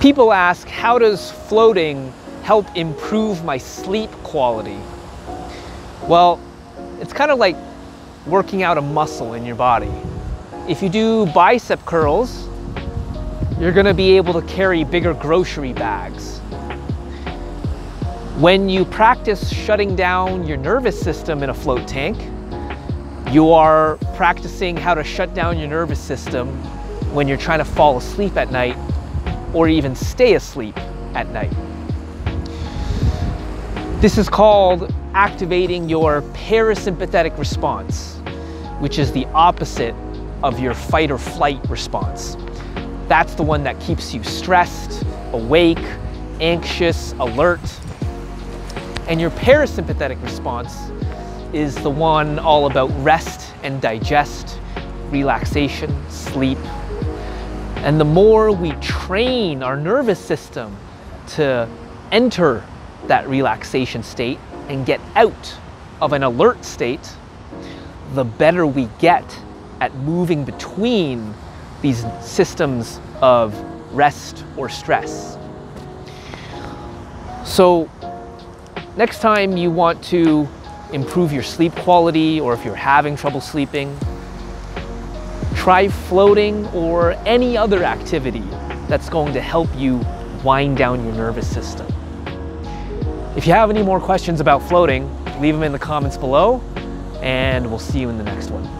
People ask, how does floating help improve my sleep quality? Well, it's kind of like working out a muscle in your body. If you do bicep curls, you're gonna be able to carry bigger grocery bags. When you practice shutting down your nervous system in a float tank, you are practicing how to shut down your nervous system when you're trying to fall asleep at night or even stay asleep at night. This is called activating your parasympathetic response, which is the opposite of your fight or flight response. That's the one that keeps you stressed, awake, anxious, alert. And your parasympathetic response is the one all about rest and digest, relaxation, sleep. And the more we train our nervous system to enter that relaxation state and get out of an alert state, the better we get at moving between these systems of rest or stress. So next time you want to improve your sleep quality or if you're having trouble sleeping, try floating or any other activity that's going to help you wind down your nervous system. If you have any more questions about floating, leave them in the comments below and we'll see you in the next one.